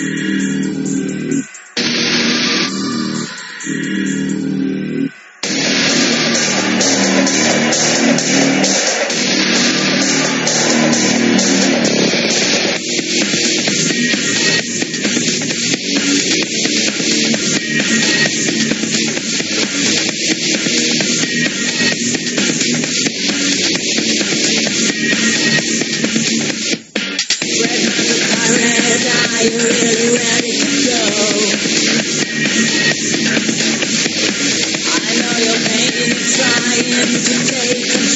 Really ready to go?